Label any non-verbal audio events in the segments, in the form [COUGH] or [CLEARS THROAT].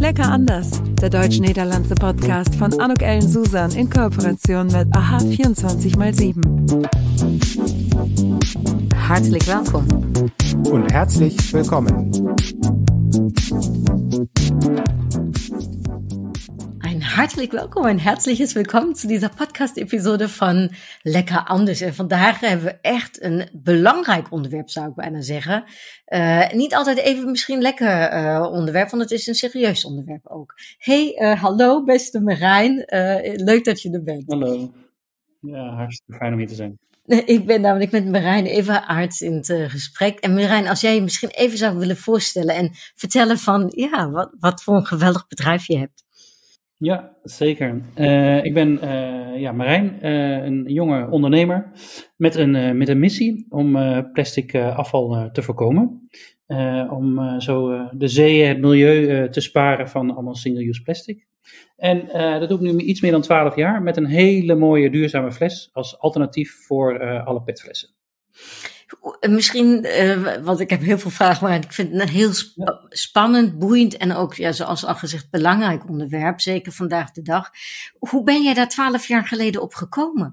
Lecker anders, der deutsch-niederlandse Podcast von Anuk Ellen Susan in Kooperation mit AHA 24x7. Hartelijk welkom. Und herzlich willkommen. Hartelijk welkom en herzliches welkom zu dieser podcast-episode van Lekker Anders. En vandaag hebben we echt een belangrijk onderwerp, zou ik bijna zeggen. Uh, niet altijd even misschien lekker uh, onderwerp, want het is een serieus onderwerp ook. Hey, uh, hallo beste Marijn. leuk dat je er bent. Hallo. Ja, hartstikke fijn om hier te zijn. [LAUGHS] Ik ben namelijk met Marijn even arts in het gesprek. En Marijn, als jij je misschien even zou willen voorstellen en vertellen van ja, wat, wat voor een geweldig bedrijf je hebt. Ja, zeker. Uh, ik ben uh, ja, Marijn, uh, een jonge ondernemer met een, met een missie om plastic afval te voorkomen. om zo de zeeën, het milieu te sparen van allemaal single-use plastic. En dat doe ik nu iets meer dan 12 jaar met een hele mooie duurzame fles als alternatief voor alle petflessen. Misschien, uh, want ik heb heel veel vragen, maar ik vind het een heel sp spannend, boeiend en ook, ja, zoals al gezegd, belangrijk onderwerp, zeker vandaag de dag. Hoe ben jij daar twaalf jaar geleden op gekomen?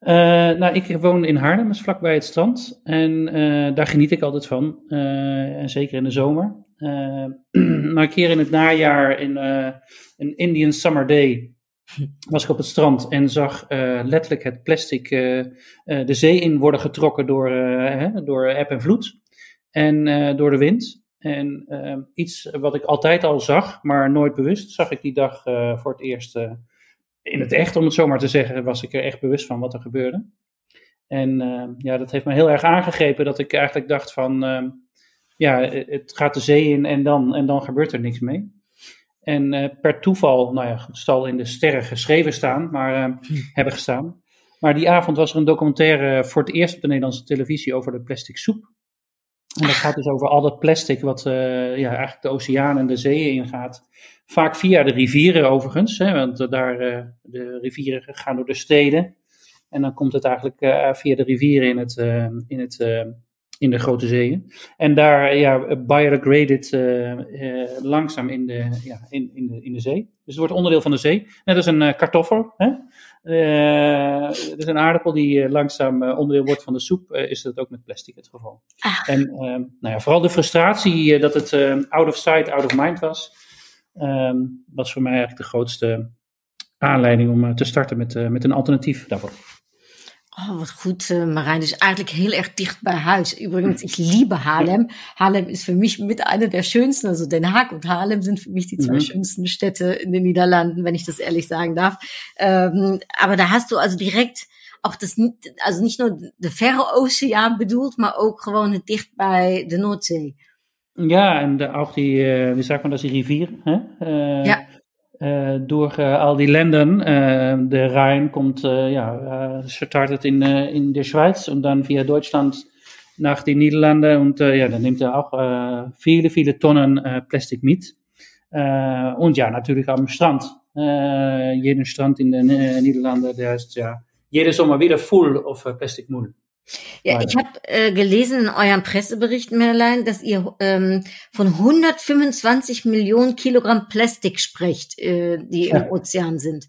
Uh, nou, ik woon in Haarlem, dus vlakbij het strand. En uh, daar geniet ik altijd van. en zeker in de zomer. [CLEARS THROAT] maar een keer in het najaar, in een Indian Summer Day, was ik op het strand en zag uh, letterlijk het plastic uh, uh, de zee in worden getrokken door, hè, door eb en vloed en door de wind. En iets wat ik altijd al zag, maar nooit bewust, zag ik die dag voor het eerst in het echt, om het zo maar te zeggen, was ik er echt bewust van wat er gebeurde. En ja, dat heeft me heel erg aangegrepen dat ik eigenlijk dacht van, ja, het gaat de zee in en dan, en dan gebeurt er niks mee. En uh, per toeval, nou ja, het zal in de sterren geschreven staan, maar uh, hebben gestaan. Maar die avond was er een documentaire voor het eerst op de Nederlandse televisie over de plastic soep. En dat gaat dus over al dat plastic wat uh, ja, eigenlijk de oceaan en de zeeën ingaat. Vaak via de rivieren overigens, hè, want daar, de rivieren gaan door de steden. En dan komt het eigenlijk via de rivieren in het, in het in de grote zeeën. En daar ja, biodegraded uh, uh, langzaam in de, ja, in, in, de, in de zee. Dus het wordt onderdeel van de zee. Net als een uh, kartoffel. Hè? dus een aardappel die langzaam onderdeel wordt van de soep, is dat ook met plastic het geval. Ah. En ehm, nou ja, vooral de frustratie dat het out of sight, out of mind was, ehm, was voor mij eigenlijk de grootste aanleiding om te starten met, met een alternatief daarvoor. Oh, wat goed, äh, Marijn. Dus eigenlijk heel erg dicht bei Huis. Übrigens, ich liebe Haarlem. Haarlem ist für mich mit einer der schönsten, also Den Haag und Haarlem sind für mich die zwei mhm. schönsten Städte in den Niederlanden, wenn ich das ehrlich sagen darf. Ähm, aber da hast du also direkt auch das, also nicht nur de verre Oceaan bedoeld, maar ook gewoon dicht bij de Noordzee. Ja, en de, auch die, uh, wie sagt man das, die rivier. Hè? Uh, ja. Uh, door uh, al die landen, uh, de Rijn komt, ja, startet in, in de Schweiz und dann via Deutschland nach die Niederlande und ja, dann nimmt er auch viele, viele Tonnen Plastik mit. und ja, natürlich am Strand. jeden Strand in den Niederlanden, der ist ja jedes Sommer wieder of Plastikmüll. Ja, ich habe äh, gelesen in eurem Pressebericht, Merlein, dass ihr ähm, von 125 Millionen Kilogramm Plastik sprecht, äh, die ja. im Ozean sind.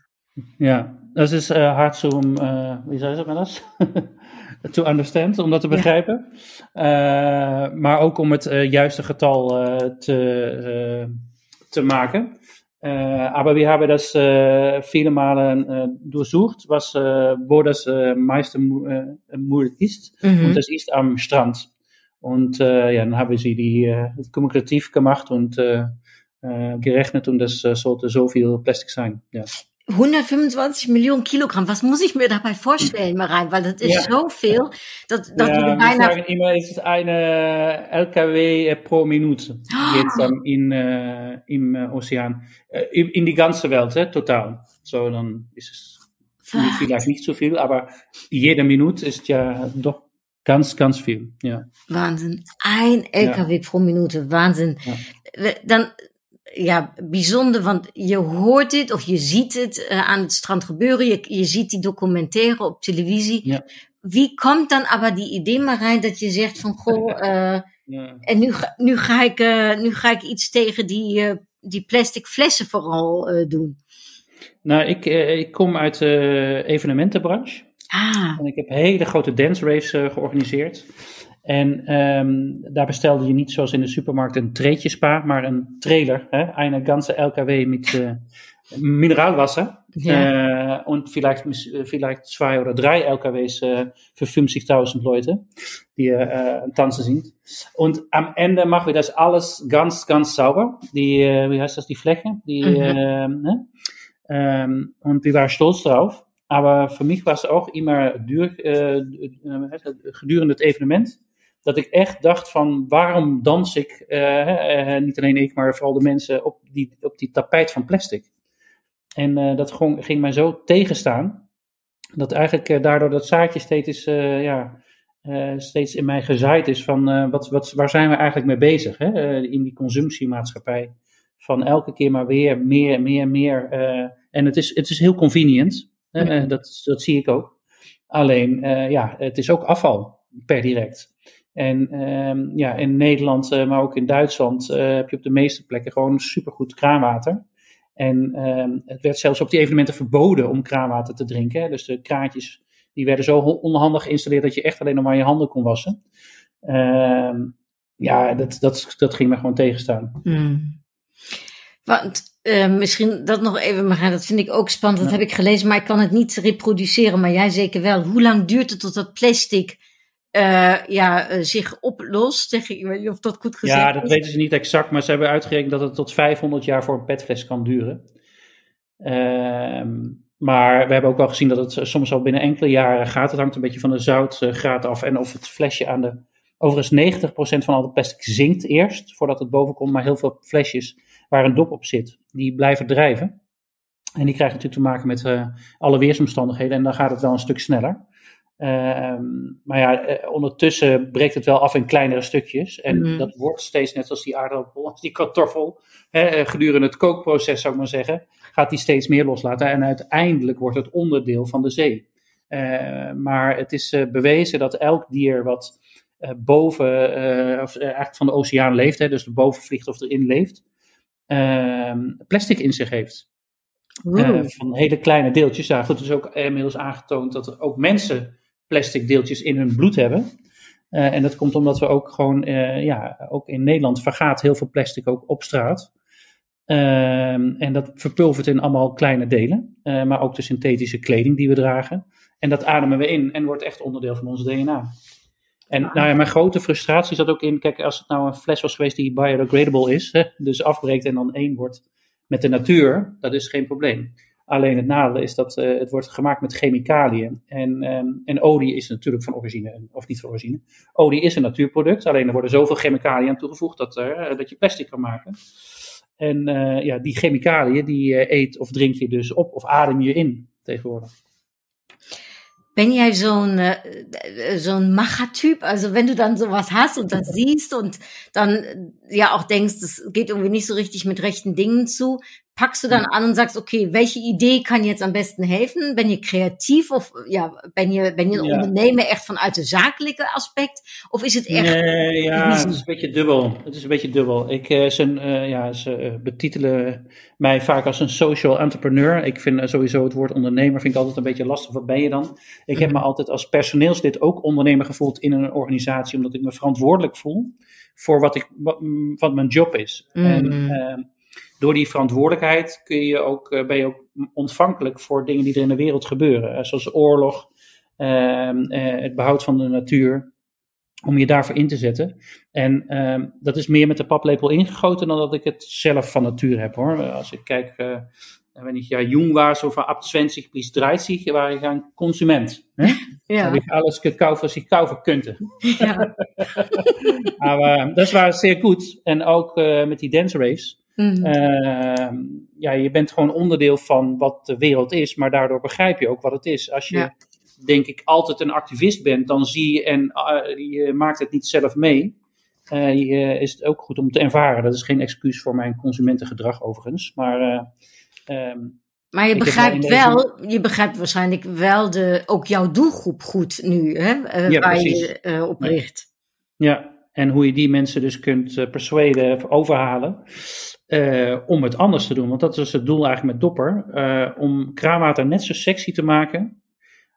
Ja, das ist äh, hard zum, äh, wie sagt man das? to understand, om dat te begrijpen. Ja. Uh, maar ook om het uh, juiste getal uh, te, te maken. Äh, aber wir haben das äh, viele Male äh, durchsucht, was, wo das äh, meiste Müll ist. Mhm. Und das ist am Strand. Und ja, dann haben sie die kumulativ gemacht und gerechnet und das sollte so viel Plastik sein. Ja. 125 Millionen Kilogramm, was muss ich mir dabei vorstellen, Marijn? Weil das ist ja. so viel, dat, dat ja. Wir sagen immer, es ist eine LKW pro Minute jetzt oh. in, äh, im äh, Ozean. Äh, in, die ganze Welt, hè, total. So, dann ist es Was? vielleicht nicht so viel, aber jede Minute ist ja doch ganz, ganz viel. Ja. Wahnsinn. Ein LKW ja. pro Minute, Wahnsinn. Dann ja, bijzonder, want je hoort dit of je ziet het uh, aan het strand gebeuren. Je, je ziet die documentaire op televisie. Ja. Wie komt dan aber die idee maar rein dat je zegt van, goh, uh, [LAUGHS] ja. En nu, nu, ga ik, uh, nu ga ik iets tegen die, die plastic flessen vooral doen. Nou, ik, ik kom uit de evenementenbranche. Ah. En ik heb hele grote dance raves georganiseerd. En um, daar bestelde je niet zoals in de supermarkt een treetjespa, maar een trailer. Hè? Eine ganze LKW met uh, Mineralwasser. Ja. Äh, und vielleicht, vielleicht zwei oder drei LKWs äh, für 50.000 Leute, die äh, tanzen sind. Und am Ende machen wir das alles ganz, ganz sauber. Die, äh, wie heißt das, die Fläche? Die, mhm. äh, ne? ähm, und wir waren stolz drauf. Aber für mich war es auch immer duur, äh, gedurende het evenement dat ik echt dacht van waarom dans ik, uh, niet alleen ik, maar vooral de mensen op die, op die tapijt van plastic. En uh, dat ging, ging mij zo tegenstaan, dat eigenlijk daardoor dat zaadje steeds, ja, steeds in mij gezaaid is van wat, wat, waar zijn we eigenlijk mee bezig hè? in die consumptiemaatschappij. Van elke keer maar weer meer, meer, meer. en het is, het is heel convenient, ja. dat, dat zie ik ook. Alleen, ja, het is ook afval per direct. En um, ja, in Nederland, uh, maar ook in Duitsland, uh, heb je op de meeste plekken gewoon supergoed kraanwater. En um, het werd zelfs op die evenementen verboden om kraanwater te drinken. Dus de kraantjes die werden zo onhandig geïnstalleerd dat je echt alleen nog maar je handen kon wassen. Um, ja, dat, dat, dat ging me gewoon tegenstaan. Hmm. Want uh, misschien dat nog even, maar dat vind ik ook spannend. Dat heb ik gelezen, maar ik kan het niet reproduceren. Maar jij zeker wel. Hoe lang duurt het tot dat plastic uh, ja, uh, zich oplost. Zeg ik weet niet of dat goed gezegd is. Ja, dat weten ze niet exact, maar ze hebben uitgerekend dat het tot 500 jaar voor een petfles kan duren. Uh, maar we hebben ook wel gezien dat het soms al binnen enkele jaren gaat. Het hangt een beetje van de zoutgraad af en of het flesje aan de... Overigens 90% van al het plastic zinkt eerst, voordat het boven komt. Maar heel veel flesjes waar een dop op zit, die blijven drijven. En die krijgen natuurlijk te maken met uh, alle weersomstandigheden en dan gaat het wel een stuk sneller. Ehm, maar ja, eh, ondertussen breekt het wel af in kleinere stukjes. En mhm. dat wordt steeds net als die aardappel, als [LAUGHS] die kartoffel. Hè, eh, gedurende het kookproces, zou ik maar zeggen, gaat die steeds meer loslaten. En uiteindelijk wordt het onderdeel van de zee. Uh, maar het is uh, bewezen dat elk dier wat uh, boven, of eigenlijk van de oceaan leeft, hè, dus boven vliegt of erin leeft, ehm, plastic in zich heeft. van hele kleine deeltjes. Ja, het is ook inmiddels aangetoond dat er ook mensen plastic deeltjes in hun bloed hebben. Uh, en dat komt omdat we ook gewoon, uh, ja, ook in Nederland vergaat heel veel plastic ook op straat. Uh, en dat verpulvert in allemaal kleine delen, uh, maar ook de synthetische kleding die we dragen. En dat ademen we in en wordt echt onderdeel van ons DNA. En nou ja, mijn grote frustratie zat ook in, kijk, als het nou een fles was geweest die biodegradable is, hè, dus afbreekt en dan één wordt met de natuur, dat is geen probleem. Alleen het nadeel is dat uh, het wordt gemaakt met chemicaliën. En, um, en olie is natuurlijk van origine, of niet van origine. Olie is een natuurproduct, alleen er worden zoveel chemicaliën aan toegevoegd dat, uh, dat je plastic kan maken. En uh, ja, die chemicaliën die eet of drink je dus op of adem je in tegenwoordig. Ben jij zo'n zo'n Machertyp? Also wenn du dann sowas hast und das siehst und dann ja auch denkst, das geht irgendwie nicht so richtig mit rechten Dingen zu, packst du dan aan en zegt, oké, welke idee kan je het am besten helfen? Ben je creatief of ja, ben je, ben je een ja. ondernemer echt vanuit de zakelijke aspect? Of is het echt... Nee, ja, het is een beetje dubbel. Het is een beetje dubbel. Ik, uh, zijn, uh, ja, ze uh, betitelen mij vaak als een social entrepreneur. Ik vind sowieso het woord ondernemer vind ik altijd een beetje lastig. Wat ben je dan? Ik heb me altijd als personeelslid ook ondernemer gevoeld in een organisatie, omdat ik me verantwoordelijk voel voor wat, ik, wat, wat mijn job is. Mm. En, door die verantwoordelijkheid kun je ook, uh, ben je ook ontvankelijk voor dingen die er in de wereld gebeuren. Uh, zoals oorlog, uh, het behoud van de natuur. Om je daarvoor in te zetten. En ehm, dat is meer met de paplepel ingegoten dan dat ik het zelf van nature heb hoor. Als ik kijk, wenn ich [LAUGHS] ja jung war, so von ab 20 bis 30, war ich ein Konsument. Ne? Ja. [LAUGHS] Habe ich alles gekauft, was ich kaufen könnte. Ja. Aber das war sehr gut. En ook met die dance race. Mm. Uh, ja, je bent gewoon onderdeel van wat de wereld is, maar daardoor begrijp je ook wat het is. Als je, denk ik, altijd een activist bent, dan zie je en uh, je maakt het niet zelf mee. Uh, je, is het ook goed om te ervaren. Dat is geen excuus voor mijn consumentengedrag overigens. Maar, um, maar je begrijpt wel, je begrijpt waarschijnlijk wel de, ook jouw doelgroep goed nu, hè, ja, waar precies. je op richt. Ja, En hoe je die mensen dus kunt uh, persuaden, overhalen. Uh, om het anders te doen. Want dat is het doel eigenlijk met Dopper. Uh, om kraanwater net zo sexy te maken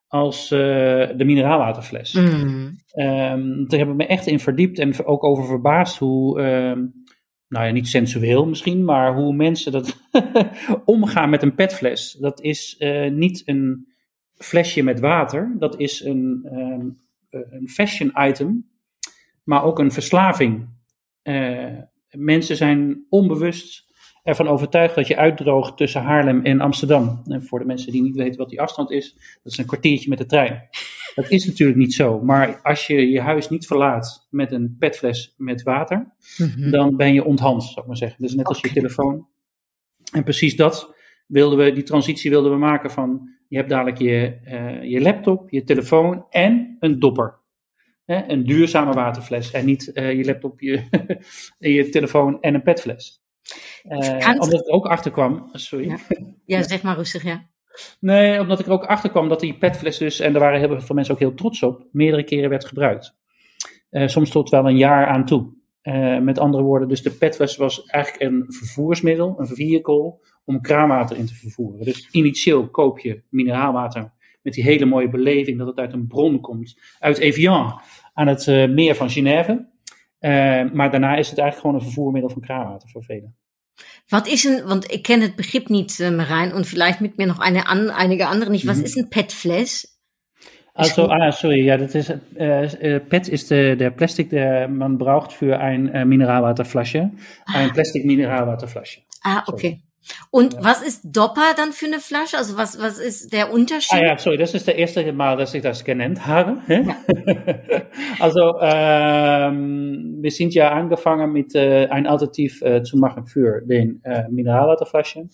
als de mineraalwaterfles. Mm. Um, daar heb ik me echt in verdiept en ook over verbaasd hoe, um, nou ja, niet sensueel misschien, maar hoe mensen dat [LAUGHS] omgaan met een petfles. Dat is niet een flesje met water, dat is een, um, een fashion item maar ook een verslaving. Mensen zijn onbewust ervan overtuigd dat je uitdroogt tussen Haarlem en Amsterdam. En voor de mensen die niet weten wat die afstand is, dat is een kwartiertje met de trein. Dat is natuurlijk niet zo. Maar als je je huis niet verlaat met een petfles met water, mm-hmm. dan ben je onthand, zou ik maar zeggen. Dus net als je telefoon. En precies dat wilden we, die transitie wilden we maken van, je hebt dadelijk je, uh, je laptop, je telefoon en een dopper. Hè, een duurzame waterfles en niet uh, je laptop, je, [LAUGHS] je telefoon en een petfles. Uh, omdat ik er ook achter kwam, sorry. Ja. ja, zeg maar rustig, ja. Nee, omdat ik er ook achter kwam dat die petfles dus, en daar waren heel veel mensen ook heel trots op, meerdere keren werd gebruikt. Uh, soms tot wel een jaar aan toe. Uh, met andere woorden, dus de petfles was eigenlijk een vervoersmiddel, een vehicle, om kraanwater in te vervoeren. Dus initieel koop je mineraalwater met die hele mooie beleving dat het uit een bron komt, uit Evian, aan het uh, meer van Genève. Uh, maar daarna is het eigenlijk gewoon een vervoermiddel van kraanwater voor velen. Wat is een, want ik ken het begrip niet, uh, Marijn, und vielleicht mit mir noch eine an, einige andere nicht. Was mm -hmm. ist ein PET-Fles? Also, ah, sorry, ja, das ist, äh, PET ist äh, der Plastik, der man braucht für ein äh, Mineralwasserflasche. Ah. Ein Plastik-Mineralwasserflasche. Ah, okay. Sorry. Und ja. was ist Dopper dann für eine Flasche? Also was, was ist der Unterschied? Ah ja, sorry, das ist der erste Mal, dass ich das genannt habe. Ja. [LAUGHS] also ähm, wir sind ja angefangen mit äh, ein Alternativ äh, zu machen für den äh, Mineralwasserflasche.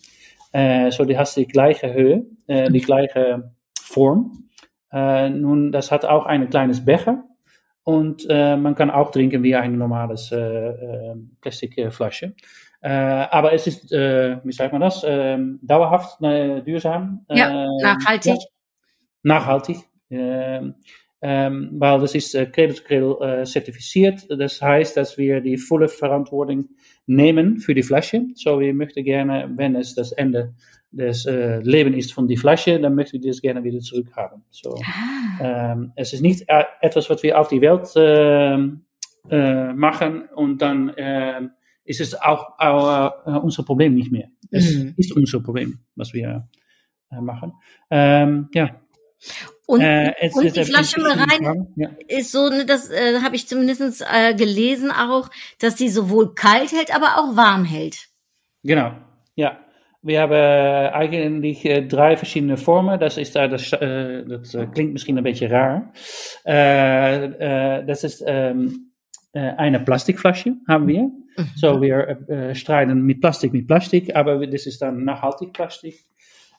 Äh, so, die hast die gleiche Höhe, äh, die gleiche Form. Äh, nun, das hat auch ein kleines Becher. Und äh, man kann auch trinken wie ein normales äh, äh, Uh, aber es ist, uh, wie sagt man das, uh, dauerhaft duurzaam. Ja, nachhaltig. Ja, nachhaltig. Um, weil das ist Cradle to Cradle zertifiziert. Das heißt, dass wir die volle Verantwortung nehmen für die Flasche. So, wir möchten gerne, wenn es das Ende des äh, Lebens ist von die Flasche, dann möchten wir das gerne wieder zurückhaben. So, ah. ähm, es ist nicht etwas, was wir auf die Welt äh, äh, machen und dann ist es auch, auch uh, unser Problem nicht mehr. Es mhm. ist unser Problem, was wir uh, machen. Ähm, ja. Und, äh, es, und die Flasche rein ja. ist so, ne, das äh, habe ich zumindest äh, gelesen auch, dass sie sowohl kalt hält, aber auch warm hält. Genau, ja. Wir haben äh, eigentlich äh, drei verschiedene Formen. Das ist äh, das, äh, das äh, klingt misschien een beetje raar. Äh, äh, das ist ähm, äh, eine Plastikflasche haben wir. Mhm. So, wir äh, streiten mit Plastik mit Plastik, aber das ist dann nachhaltig Plastik.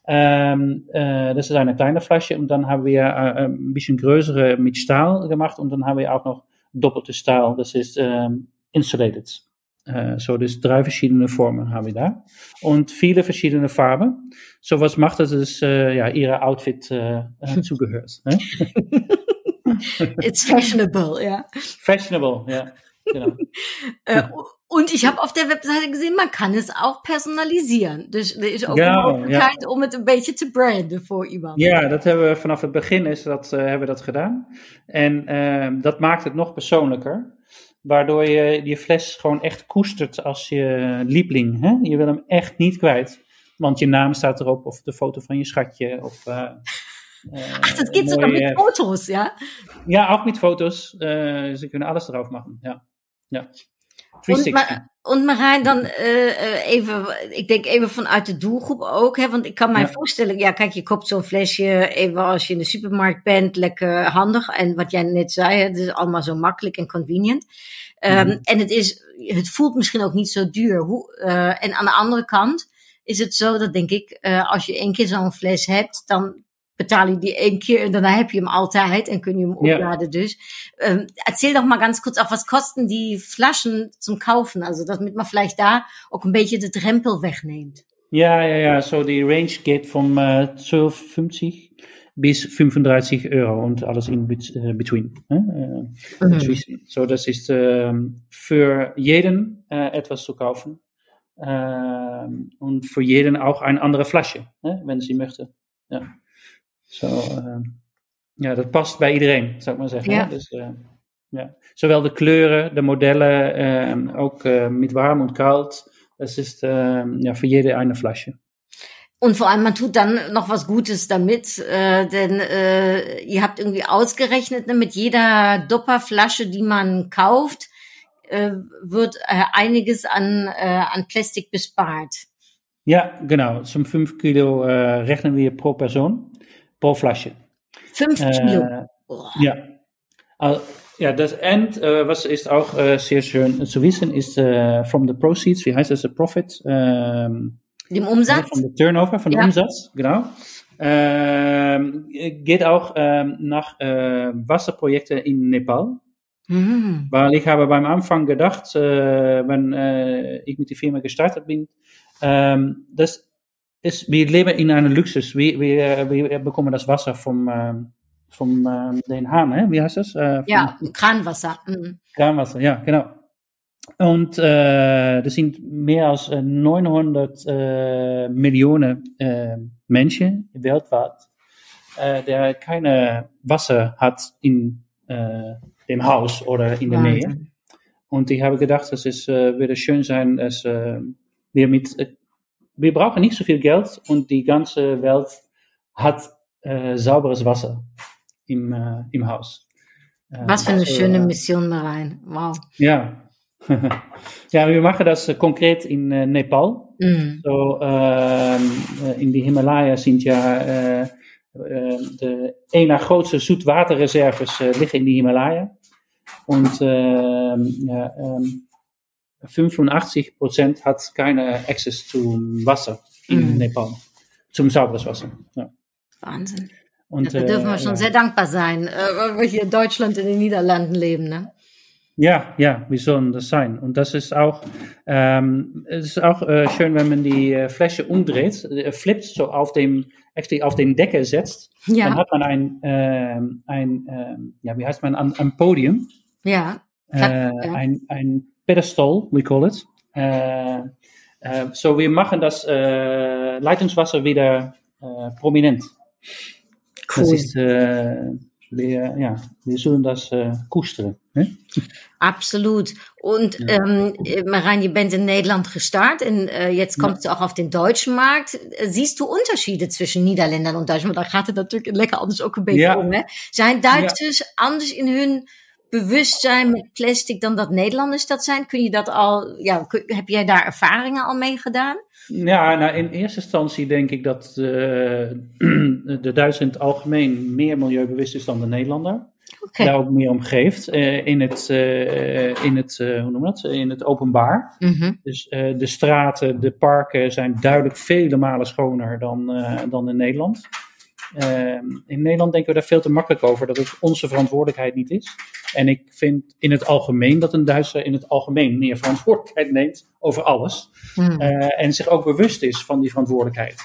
Ähm, äh, das ist eine kleine Flasche und dann haben wir äh, ein bisschen größere mit Stahl gemacht und dann haben wir auch noch doppelte Stahl, das ist ähm, insulated. Äh, so, das drei verschiedene Formen haben wir da und viele verschiedene Farben. So, was macht, dass es ja, ihre Outfit [LAUGHS] zugehört. Ne? [LAUGHS] [LAUGHS] It's fashionable, ja. Fashionable, ja. Genau. [LAUGHS] äh, und ich habe auf der Webseite gesehen, man kan het ook personaliseren. Dus er is ook ja, een mogelijkheid ja. om het een beetje te branden voor iemand. Ja, dat hebben we vanaf het begin is dat, uh, hebben we dat gedaan. En uh, dat maakt het nog persoonlijker. Waardoor je je fles gewoon echt koestert als je lieveling. Hè? Je wil hem echt niet kwijt. Want je naam staat erop, of de foto van je schatje. Of, uh, Ach, das geht sogar mit Fotos, ja? Ja, auch mit Fotos. Sie können alles drauf machen, ja. ja. Und, maar, und Marijn, dan uh, even, ik denk even vanuit de doelgroep ook, hè, want ik kan mij ja. voorstellen, ja, kijk, je koopt zo'n flesje even als je in de supermarkt bent, lekker handig. En wat jij net zei, het is allemaal zo makkelijk en convenient. Um, mm. En het, is, het voelt misschien ook niet zo duur. Hoe, uh, en aan de andere kant is het zo dat, denk ik, uh, als je één keer zo'n fles hebt, dan betaal je die één keer en daarna heb je hem altijd en kun je hem opladen. Ja. Dus ähm, erzähl doch mal ganz kurz auch, was kosten die Flaschen zum Kaufen? Also damit man vielleicht da ook een beetje de drempel wegneemt. Ja, ja, ja. So die range geht vom äh, 12,50 bis 35 Euro und alles in between. Mhm. So, das ist ähm, für jeden etwas zu kaufen. Ähm, und für jeden auch eine andere Flasche, wenn sie möchte. Ja. So, ähm, ja, dat past bij iedereen, zou ik maar zeggen. Ja. Dus, uh, ja. Zowel de kleuren, de modellen, uh, ook uh, mit warm und kalt. Es ist ja, für jede eine Flasche. Und vor allem, man tut dann noch was Gutes damit, äh, denn äh, ihr habt irgendwie ausgerechnet, ne, mit jeder Dopperflasche, die man kauft, äh, wird äh, einiges an, äh, an Plastik bespart. Ja, genau. Zum 5 Kilo äh, rechnen wir pro Person, pro Flasche. 5 Kilo. Oh. Ja. Also, ja, das End, äh, was ist auch äh, sehr schön zu wissen, ist äh, from the proceeds, wie heißt das, the profit? Ähm, Dem Umsatz? Von der Turnover, von ja. Umsatz, genau. Ähm, geht auch ähm, nach äh, Wasserprojekten in Nepal. Mhm. Weil ich habe beim Anfang gedacht, äh, wenn äh, ich mit der Firma gestartet bin, ähm, das ist, wir leben in einem Luxus. Wir, wir, wir bekommen das Wasser vom, ähm, vom ähm, den Hahn, wie heißt das? Äh, ja, Kranwasser. Mhm. Kranwasser, ja, genau. Und äh, das sind mehr als 900 äh, Millionen äh, Menschen weltweit, äh, der keine Wasser hat in äh, dem Haus oder in der Nähe. Und ich habe gedacht, es äh, würde schön sein, dass äh, wir mit, wir brauchen nicht so viel Geld und die ganze Welt hat äh, sauberes Wasser im, äh, im Haus. Äh, Was für eine also, schöne Mission, Marein. Wow. Ja. [LAUGHS] ja, wir machen das konkret in Nepal. Mhm. So, ähm, in die Himalaya sind ja de een na grootste zoetwaterreserves liggen in die Himalaya. Und ähm, ja, ähm, 85 Prozent hat keine Access zum Wasser in mhm. Nepal, zum sauberes Wasser. Ja. Wahnsinn. Und, da dürfen wir schon ja. sehr dankbar sein, äh, weil wir hier in Deutschland in den Niederlanden leben. Ne? Ja, ja, wie soll das sein? Und das ist auch, ähm, es ist auch äh, schön, wenn man die äh, Fläche umdreht, äh, flippt, so auf dem, actually auf den Deckel setzt. Ja. Dann hat man ein, ähm, ein ähm, ja, wie heißt man, ein, ein Podium. Ja. Äh, ja. Ein, ein Pedestal, we call it. Äh, äh, so, wir machen das äh, Leitungswasser wieder prominent. Cool. Das ist, wir, ja, wir sollen das äh, koesteren. Ne? Absolut. Und ja. ähm, Marijn, je bent in Nederland gestart en uh, jetzt kommst ja. du auch auf den deutschen Markt. Siehst du Unterschiede zwischen Nederländern und Duitsland? Want daar gaat het natuurlijk lekker anders ook een beetje ja. om. Hè? Zijn Duitsers anders in hun bewustzijn met plastic dan dat Nederlanders dat zijn? Kun je dat al, ja, heb jij daar ervaringen al mee gedaan? Ja, nou in eerste instantie denk ik dat de, [CLEARS THROAT] de Duitser in het algemeen meer milieubewust is dan de Nederlander. Okay. Daar ook meer om geeft uh, in het, uh, in het hoe noem dat? In het openbaar. Mm -hmm. Dus de straten, de parken zijn duidelijk vele malen schoner dan, dan in Nederland. Ehm, in Nederland denken we daar veel te makkelijk over dat het onze verantwoordelijkheid niet is. En ik vind in het algemeen dat een Duitser in het algemeen meer verantwoordelijkheid neemt over alles. Hmm. Eh, en zich ook bewust is van die verantwoordelijkheid.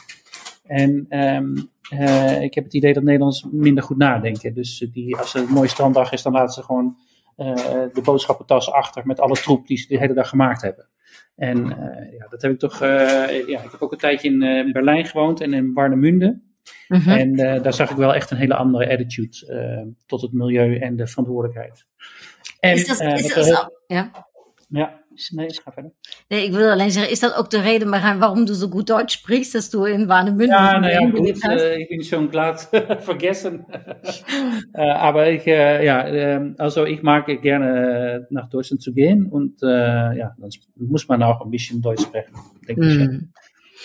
En ehm, eh, ik heb het idee dat Nederlanders minder goed nadenken. Dus die, als het een mooie stranddag is, dan laten ze gewoon uh, de boodschappentas achter met alle troep die ze de hele dag gemaakt hebben. En ja, dat heb ik toch. ja, ik heb ook een tijdje in Berlijn gewoond en in Warnemünde. Mhm. En uh, daar zag ik wel echt een hele andere attitude uh, tot het milieu en de verantwoordelijkheid. En, is dat, uh, is dat zo? Ja. Ja, nee, ga verder. Nee, ik wil alleen zeggen, is dat ook de reden waarom du so gut Deutsch sprichst, dass du in Warnemünde ja, nou ja, gut, äh, ich bin schon glatt vergessen. äh, [LAUGHS] aber ich, äh, ja, äh, also ich mag gerne nach Deutschland zu gehen und äh, ja, dann muss man auch ein bisschen Deutsch sprechen, denke mm.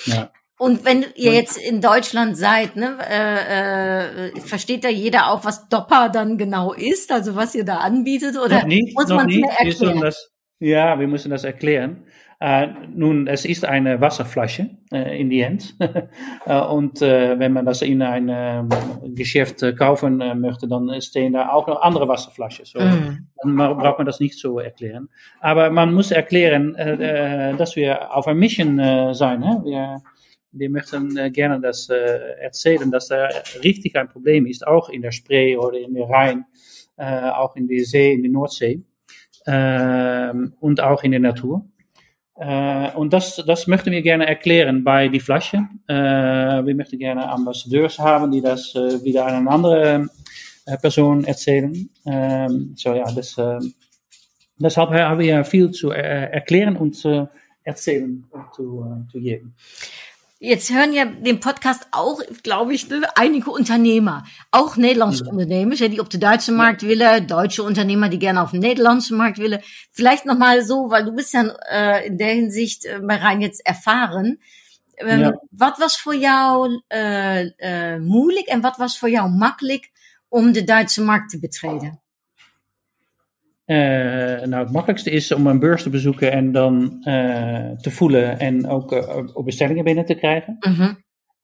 ich. Ja. Und wenn ihr jetzt in Deutschland seid, ne, äh, äh, versteht da jeder auch, was Dopper dann genau ist, also was ihr da anbietet, oder noch nicht, muss man es erklären? Das, ja, wir müssen das erklären. Äh, nun, es ist eine Wasserflasche äh, in die End. [LAUGHS] äh, und äh, wenn man das in ein äh, Geschäft kaufen möchte, dann stehen da auch noch andere Wasserflaschen. So, mm. Dann braucht man das nicht so erklären. Aber man muss erklären, dass wir auf einer Mission sein. Hè? Wir, die möchten äh, gerne das äh, erzählen, dass da richtig ein Problem ist, auch in der Spree oder in der Rhein, äh, auch in der See, in der Nordsee ähm, und auch in der Natur. Und das, das möchten wir gerne erklären bei die Flasche. Wir möchten gerne Ambassadeurs haben, die das wieder an eine andere Person erzählen. Ähm, so ja, das, äh, deshalb haben wir viel zu erklären und zu erzählen und zu, zu geben. Jetzt hören ja den Podcast auch, glaube ich, einige Unternehmer, auch Nederlandse Ja. Unternehmer, ja, die op de Duitse Markt willen, deutsche Unternehmer, die gerne auf den Nederlandse Markt willen. Vielleicht nochmal so, weil du bist ja äh, in der Hinsicht äh, bei Rhein jetzt erfahren. Ähm, Ja. Wat was voor jou äh, äh, moeilijk en wat was voor jou makkelijk om de Duitse Markt te betreden? Eh, nou, het makkelijkste is om een beurs te bezoeken en dan eh, te voelen en ook op bestellingen binnen te krijgen. Mhm.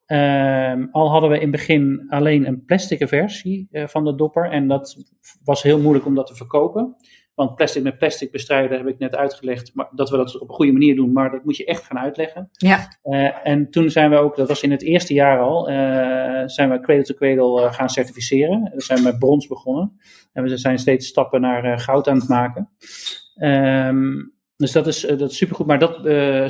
Ehm, al hadden we in het begin alleen een plastic versie van de dopper en dat was heel moeilijk om dat te verkopen. Want plastic met plastic bestrijden heb ik net uitgelegd, maar dat we dat op een goede manier doen, maar dat moet je echt gaan uitleggen. Ja. Eh, en toen zijn we ook, dat was in het eerste jaar al, eh, zijn we Cradle to Cradle eh, gaan certificeren. We zijn met brons begonnen. En we zijn steeds stappen naar goud aan het maken. Ehm, dus dat is, dat is supergoed. Maar dat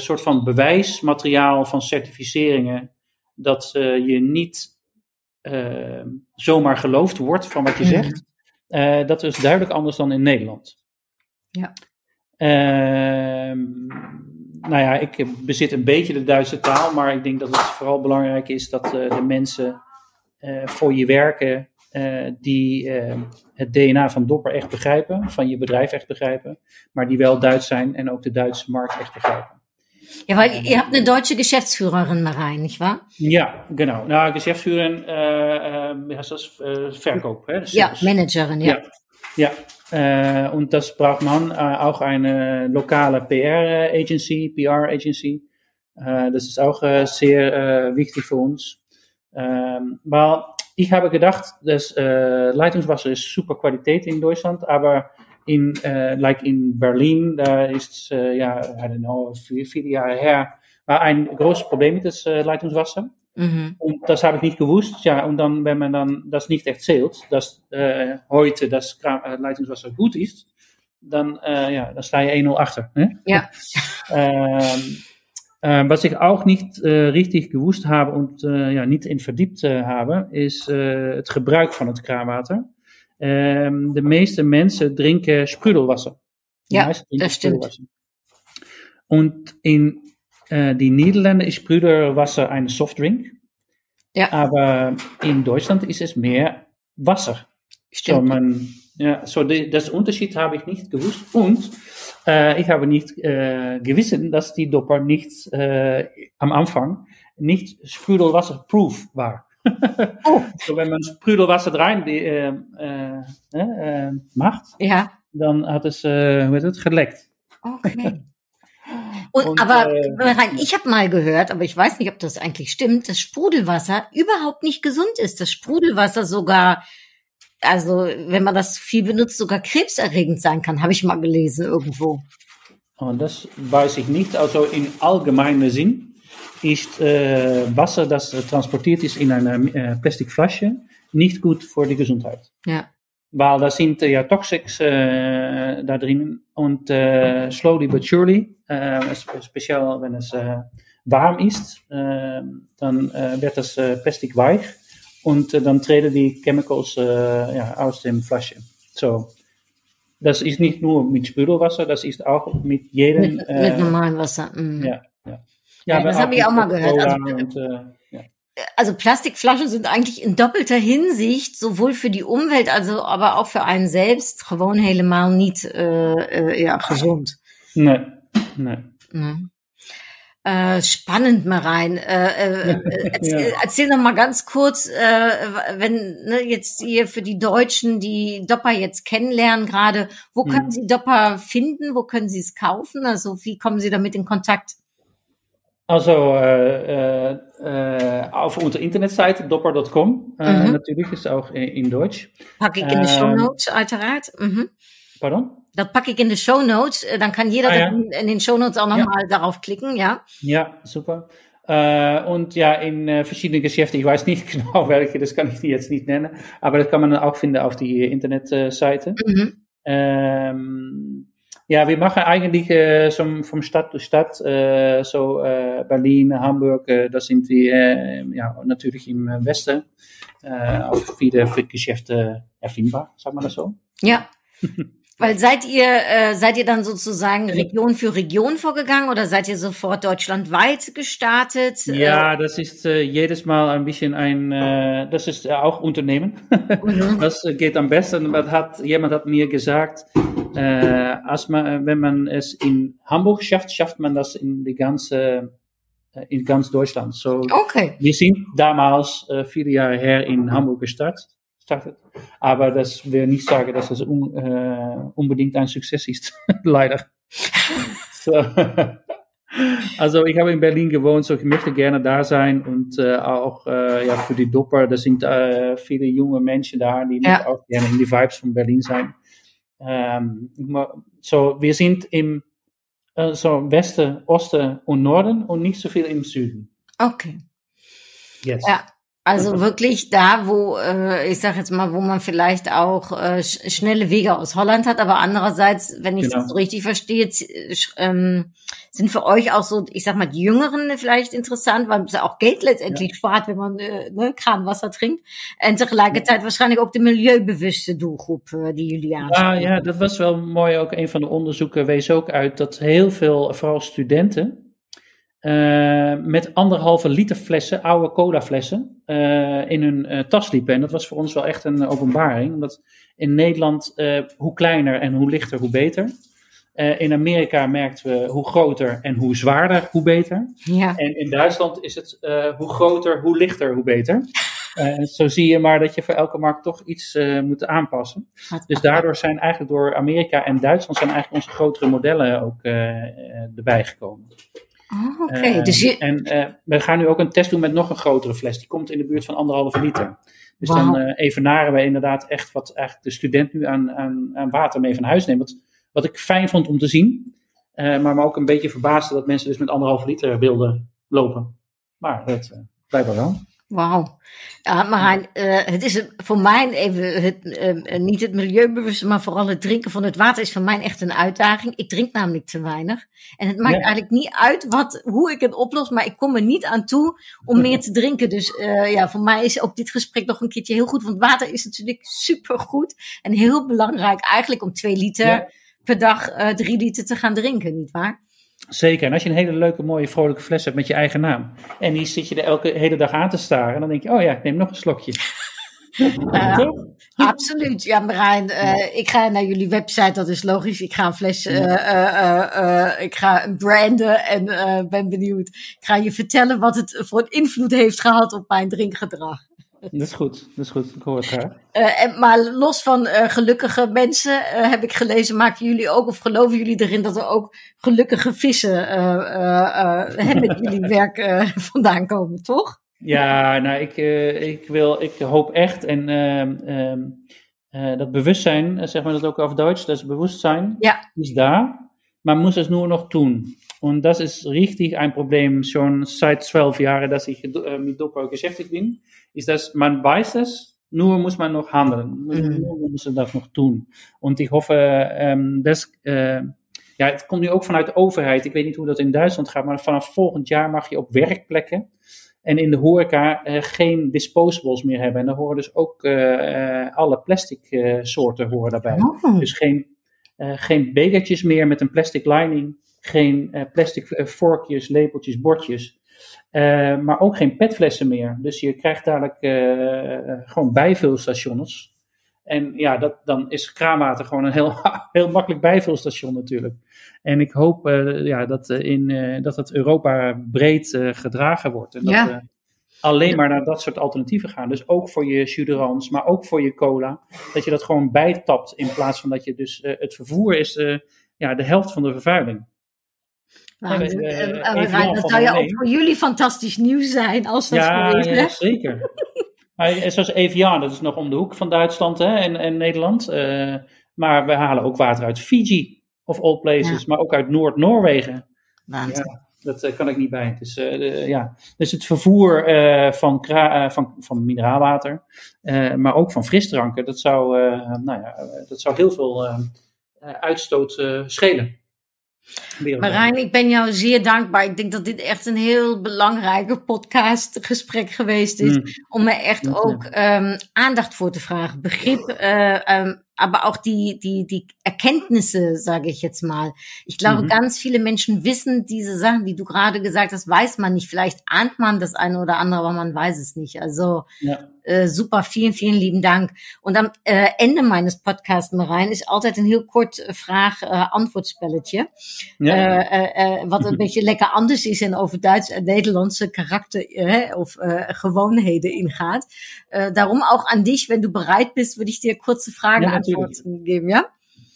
soort van bewijsmateriaal van certificeringen, dat je niet zomaar geloofd wordt van wat je Mhm. zegt, eh, dat is duidelijk anders dan in Nederland. Ja. Ehm, nou ja, ik bezit een beetje de Duitse taal, maar ik denk dat het vooral belangrijk is dat eh, de mensen eh, voor je werken die eh, het DNA van Dopper echt begrijpen, van je bedrijf echt begrijpen, maar die wel Duits zijn en ook de Duitse markt echt begrijpen. Ja, weil ihr habt eine deutsche Geschäftsführerin Marijn, nicht wahr? Ja, genau. Nou, Geschäftsführer, äh, äh, wie heißt das? Äh, Verkauf, hè? Ja, Sales. Managerin, ja. Ja, ja. Äh, und das braucht man äh, auch eine lokale PR-Agency, PR-Agency. Äh, das ist auch äh, sehr äh, wichtig für uns. Ähm, weil ich habe gedacht, dass äh, Leitungswasser ist super Qualität in Deutschland, aber in, äh, like in Berlin, da ist, äh, ja, I don't know, vier, viele Jahre her, war ein großes Problem mit das äh, Leitungswasser. Mhm. Und das habe ich nicht gewusst. Ja, und dann, wenn man dann das nicht erzählt, dass äh, heute das Kra- äh, Leitungswasser gut ist, dann, äh, ja, dann sta je 1-0 achter. Ne? Ja. [LAUGHS] ähm, äh, was ich auch nicht äh, richtig gewusst habe und äh, ja, niet in verdiept habe, is het gebruik van het kraanwater. Ähm, de meeste mensen drinken sprudelwasser. De Ja, das stimmt. Und in äh, die Niederlande ist Sprudelwasser ein Softdrink. Ja. Aber in Deutschland ist es mehr Wasser. So, Stimmt. man, ja, so die, das Unterschied habe ich nicht gewusst. Und äh, ich habe nicht äh, gewissen, dass die Dopper nicht äh, am Anfang nicht Sprudelwasser-proof war. Oh. [LAUGHS] so, wenn man Sprudelwasser rein äh, äh, äh, macht, Ja, dann hat es, äh, hoe heet het, geleckt. okay. [LAUGHS] Und, Und, aber äh, ich habe mal gehört, aber ich weiß nicht, ob das eigentlich stimmt, dass Sprudelwasser überhaupt nicht gesund ist. Dass Sprudelwasser sogar, also wenn man das viel benutzt, sogar krebserregend sein kann, habe ich mal gelesen irgendwo. Und das weiß ich nicht. Also in allgemeiner Sinn ist äh, Wasser, das äh, transportiert ist in einer äh, Plastikflasche, nicht gut für die Gesundheit. Ja. Weil da sind äh, ja Toxics äh, da drin und äh, slowly but surely, spe- speziell wenn es warm ist, dann wird das Plastik weich und dann treten die Chemicals ja, aus dem Flasche. So. Das ist nicht nur mit Sprudelwasser, das ist auch mit jedem. Mit, mit normalem Wasser. mm. ja, ja. Ja, aber das habe ich auch mal gehört. Also- und, äh, ja. Also Plastikflaschen sind eigentlich in doppelter Hinsicht sowohl für die Umwelt, also aber auch für einen selbst gewoon helemaal niet äh, äh, ja, gezond. Nee, nee. Ne? Äh, spannend, Marijn. Äh, äh, [LAUGHS] äh, erzähl, Ja. erzähl noch mal ganz kurz, äh, wenn ne, jetzt hier für die Deutschen, die Dopper jetzt kennenlernen gerade, wo Mhm. können sie Dopper finden? Wo können sie es kaufen? Also wie kommen sie damit in Kontakt? Also äh, äh, äh, auf unserer Internetseite dopper.com, äh, Mhm. natürlich ist auch in, in Deutsch. Pack ik in de Ähm, show notes, uiteraard. Mhm. Pardon? Das packe ich in die Show Notes. Dann kann jeder Ah, ja. in, den Show Notes auch Ja. nochmal darauf klicken, ja. Ja, super. Äh, und ja, in äh, verschiedenen Geschäften, ich weiß nicht [LAUGHS] genau welche, das kann ich jetzt nicht nennen, aber das kann man auch finden auf die Internetseite. Mhm. Ähm, ja, wir machen eigentlich äh, so von Stadt zu Stadt, äh, so äh, Berlin, Hamburg, äh, da sind wir äh, ja, natürlich im Westen äh, auf viele Geschäfte erfindbar, sagen wir das so. Ja. [LAUGHS] Weil seid ihr, äh, seid ihr dann sozusagen Region für Region vorgegangen oder seid ihr sofort deutschlandweit gestartet? Ja, das ist äh, jedes Mal ein bisschen ein, äh, das ist äh, auch Unternehmen. Mhm. [LAUGHS] Das geht am besten. Man hat, jemand hat mir gesagt, äh, als man, wenn man es in Hamburg schafft, schafft man das in die ganze, äh, in ganz Deutschland. So, okay. Wir sind damals äh, viele Jahre her in Hamburg gestartet startet. Aber das will nicht sagen, dass es un, äh, unbedingt ein Success ist. [LAUGHS] Leider. [LAUGHS] so. Also ich habe in Berlin gewohnt, so ich möchte gerne da sein und äh, auch äh, ja, für die Dopper, da sind äh, viele junge Menschen da, die ja. auch gerne in die Vibes von Berlin sein. Ähm, so, wir sind im äh, so Westen, Osten und Norden und nicht so viel im Süden. Okay. Yes. Ja, also wirklich da, wo äh, ich sage jetzt mal, wo man vielleicht auch äh, sch schnelle Wege aus Holland hat, aber andererseits, wenn ich genau. das so richtig verstehe, ähm, sind für euch auch so, ich sag mal, die Jüngeren vielleicht interessant, weil es ja auch Geld letztendlich ja. spart, wenn man äh, ne, Kranwasser trinkt. En tegelijkertijd ja. waarschijnlijk ook de milieubewuste doelgroep uh, die jullie aanspreken. Ja, ja, dat was wel mooi. Ook een van de onderzoeken wees ook uit dat heel veel, vooral studenten, uh, met anderhalve liter flessen, oude cola flessen, uh, in hun uh, tas liepen. En dat was voor ons wel echt een openbaring. Omdat in Nederland, hoe kleiner en hoe lichter, hoe beter. in Amerika merkten we hoe groter en hoe zwaarder, hoe beter. Ja. En in Duitsland is het hoe groter, hoe lichter, hoe beter. zo zie je maar dat je voor elke markt toch iets moet aanpassen. Dus daardoor zijn eigenlijk door Amerika en Duitsland zijn eigenlijk onze grotere modellen ook erbij gekomen. Oh, Oké, okay. dus je... En uh, we gaan nu ook een test doen met nog een grotere fles. Die komt in de buurt van anderhalve liter. Dus wow. dan uh, evenaren we inderdaad echt wat eigenlijk de student nu aan, aan, aan water mee van huis neemt. Wat, wat ik fijn vond om te zien. Uh, maar me ook een beetje verbaasde dat mensen dus met anderhalve liter wilden lopen. Maar dat blijkbaar wel. Wauw. Ja, maar uh, het is voor mij even het, uh, niet het milieubewuste, maar vooral het drinken van het water is voor mij echt een uitdaging. Ik drink namelijk te weinig. En het maakt ja. eigenlijk niet uit wat, hoe ik het oplos, maar ik kom er niet aan toe om meer te drinken. Dus uh, ja, voor mij is ook dit gesprek nog een keertje heel goed. Want water is natuurlijk supergoed en heel belangrijk eigenlijk om twee liter ja. per dag, drie liter te gaan drinken, niet waar? Zeker. En als je een hele leuke, mooie, vrolijke fles hebt met je eigen naam. En die zit je er elke hele dag aan te staren. Dan denk je, oh ja, ik neem nog een slokje. [LAUGHS] Uh, absoluut. Ja, Marijn, uh, ik ga naar jullie website, dat is logisch. Ik ga een fles, uh, ik ga branden en ben benieuwd. Ik ga je vertellen wat het voor een invloed heeft gehad op mijn drinkgedrag. Dat is goed, dat is goed. Ik hoor het graag. Uh, en, maar los van uh, gelukkige mensen uh, heb ik gelezen, maken jullie ook of geloven jullie erin dat er ook gelukkige vissen met jullie [LAUGHS] werk vandaan komen, toch? Ja, nou, ik, ik, wil, ik hoop echt en ehm, dat bewustzijn, zeg maar dat ook auf Duits, dat is bewustzijn, ja. is daar, maar muss es nur noch tun. Und das ist richtig ein Problem schon seit zwölf Jahren, dass ich äh, mit Doppel beschäftigt bin, ist, dass man weiß es, nur muss man noch handeln, mhm. nur muss man das noch tun. Und ich hoffe, ähm, äh, ja, het komt nu ook vanuit de overheid. Ik weet niet hoe dat in Duitsland gaat, maar vanaf volgend jaar mag je op werkplekken en in de horeca uh, geen disposables meer hebben. En daar horen dus ook uh, uh, alle plastic soorten horen daarbij. Oh. Dus geen, geen bekertjes meer met een plastic lining geen uh, plastic uh, vorkjes, lepeltjes, bordjes. Uh, maar ook geen petflessen meer. Dus je krijgt dadelijk gewoon bijvulstations. En ja, dat, dan is kraanwater gewoon een heel, [LAUGHS] heel makkelijk bijvulstation natuurlijk. En ik hoop ja, dat, in, dat het Europa breed gedragen wordt. En dat ja. we alleen maar naar dat soort alternatieven gaan. Dus ook voor je jus maar ook voor je cola. Dat je dat gewoon bijtapt in plaats van dat je dus... het vervoer is ja, de helft van de vervuiling. Nou, ja, uh, uh, dat zou ja ook voor jullie fantastisch nieuws zijn als dat ja, geweest ja, zeker. [LAUGHS] maar, zoals Evian, dat is nog om de hoek van Duitsland hè, en, en Nederland. Uh, maar we halen ook water uit Fiji, of all places, ja. maar ook uit Noord-Noorwegen. Ja. Dat kan ik niet bij. Is, ja. Dus het vervoer van, van, van mineraalwater, maar ook van frisdranken, dat zou, nou ja, dat zou heel veel uitstoot schelen. Marijn, ik ben jou zeer dankbaar. Ik denk dat dit echt een heel belangrijke podcastgesprek geweest is. Mm. Om me echt ook um, aandacht voor te vragen. Begrip, uh, um, aber auch die, die, die Erkenntnisse, sage ich jetzt mal. Ich glaube, mhm. ganz viele Menschen wissen diese Sachen, die du gerade gesagt hast, weiß man nicht. Vielleicht ahnt man das eine oder andere, aber man weiß es nicht. Also ja. äh, super, vielen, vielen lieben Dank. Und am äh, Ende meines Podcasts, rein is altijd een heel kort vraag-antwoordspelletje. ja. Uh, uh, wat een [LAUGHS] beetje lekker anders is en over Duits en Nederlandse karakter of gewoonheden ingaat. daarom auch an dich, wenn du bereit bist, würde ich dir kurze Fragen ja, antwoorden geben, ja?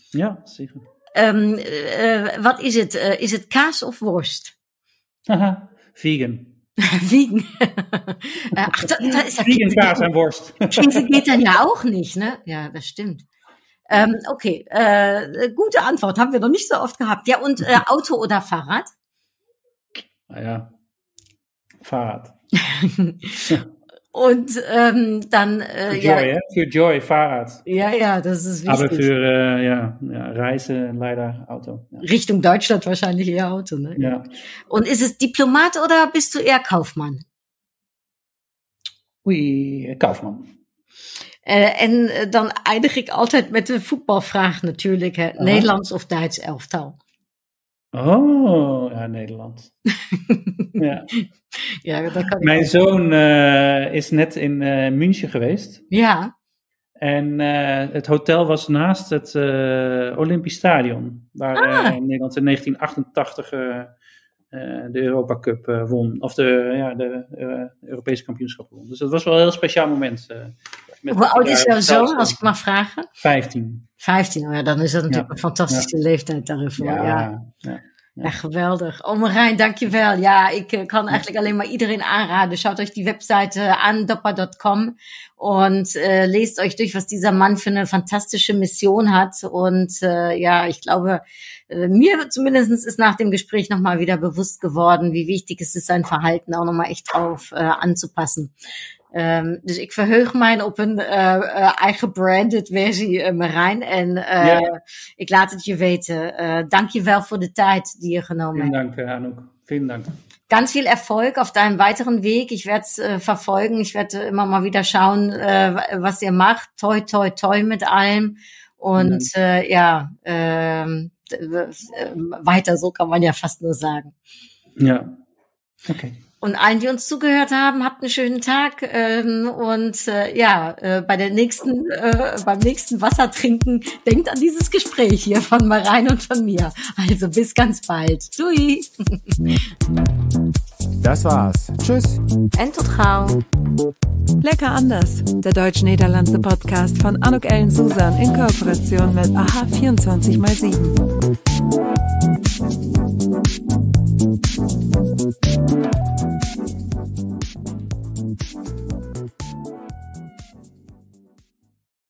Ja, zeker. Um, uh, wat is het? Uh, is het kaas of worst? Haha, vegan. [LAUGHS] vegan. [LAUGHS] Ach, da, da ist ja vegan Kaas en worst. Käse geht dann ja auch nicht, ne? Ja, das stimmt. Ähm, okay, äh, gute Antwort, haben wir noch nicht so oft gehabt. Ja, und äh, Auto oder Fahrrad? Naja, Fahrrad. [LAUGHS] Und ähm, dann äh, für Joy, ja, für Joy Fahrrad. Ja, ja, das ist wichtig. Aber für äh, ja, ja, Reise leider Auto. Ja. Richtung Deutschland wahrscheinlich eher Auto, ne? Ja. Und ist es Diplomat oder bist du eher Kaufmann? Oei, Kaufmann. Uh, en uh, dan eindig ik altijd met de voetbalvraag natuurlijk. Hè. Nederlands of Duits elftal? Oh, ja, Nederland. [LAUGHS] ja. ja, dat kan Mijn zoon uh, is net in uh, München geweest. Ja. En uh, het hotel was naast het Olympisch Stadion, waar ah. Nederland in 1988 de Europa Cup won, of de, ja, de Europese kampioenschap won. Dus dat was wel een heel speciaal moment. Hoe oud is jouw zoon, als ik mag vragen? 15. 15, oh ja, dan is dat natuurlijk ja. een fantastische ja. leeftijd daarvoor. Ja, ja. ja. Geweldig. Oh Marijn, dankjewel. Ja, ik uh, kan eigenlijk alleen maar iedereen aanraden. Schaut euch die Webseite an, dopper.com und äh, lest euch durch, was dieser Mann für eine fantastische Mission hat. Und äh, ja, ich glaube, äh, mir zumindest ist nach dem Gespräch nochmal wieder bewusst geworden, wie wichtig es ist, sein Verhalten auch nochmal echt drauf äh, anzupassen. Um, dus ik verheug mij op een uh, uh, eigen branded versie, uh, Marijn. En ja. ik laat het je weten. dank je wel voor de tijd die je genomen. Vielen Dank, Anouk. Vielen Dank. Ganz viel Erfolg auf deinem weiteren Weg. Ich werde es äh, verfolgen. Ich werde immer mal wieder schauen, äh, was ihr macht. Toi, toi, toi mit allem. Und äh, ja, äh, weiter so kann man ja fast nur sagen. Ja, okay. Und allen, die uns zugehört haben, habt einen schönen Tag. Ähm, und äh, ja, äh, bei der nächsten, äh, beim nächsten Wassertrinken denkt an dieses Gespräch hier von Marein und von mir. Also bis ganz bald. Tschüss. Das war's. Tschüss. Entotrau. Lecker anders. Der deutsch-niederlandse Podcast von Anuk Ellen Susan in Kooperation mit AHA 24x7.